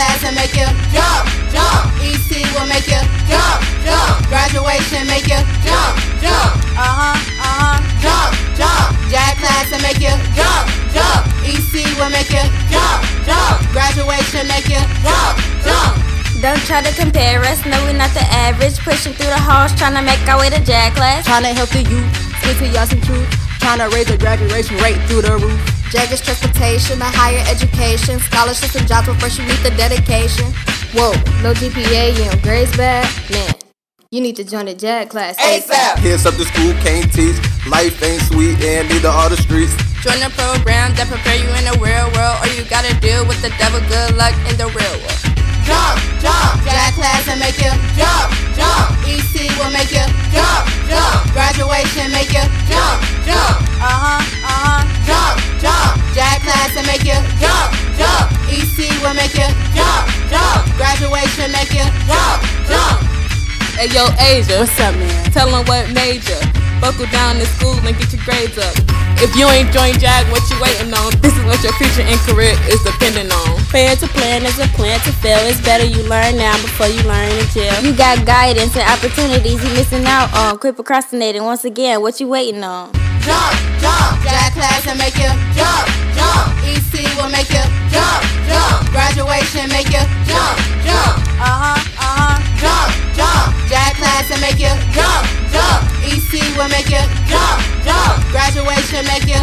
class and make you jump, jump. EC will make you jump, jump. Graduation make you jump, jump. Uh huh, uh huh. Jump, jump. JAG class and make you jump, jump. EC will make you jump, jump. Graduation make you jump, jump. Don't try to compare us, no we're not the average Pushing through the halls, trying to make our way to JAG class Trying to help the youth, get to y'all some truth Trying to raise the graduation rate through the roof. JAG is transportation, a higher education. Scholarships and jobs will first you meet the dedication. Whoa, no GPA, you know grades bad? Man, you need to join the JAG class ASAP Here's up to school can't teach. Life ain't sweet and neither are the streets. Join a program that prepare you in the real world Or you gotta deal with the devil, good luck in the real world Hey yo, Asia. What's up, man? Tell them what major. Buckle down in school and get your grades up. If you ain't joined JAG, what you waiting on? This is what your future and career is depending on. Fair to plan is a plan to fail. It's better you learn now before you learn in jail. You got guidance and opportunities you missing out on Quit procrastinating once again, what you waiting on? Jump, jump, JAG class and make you make you go, go. Graduation make you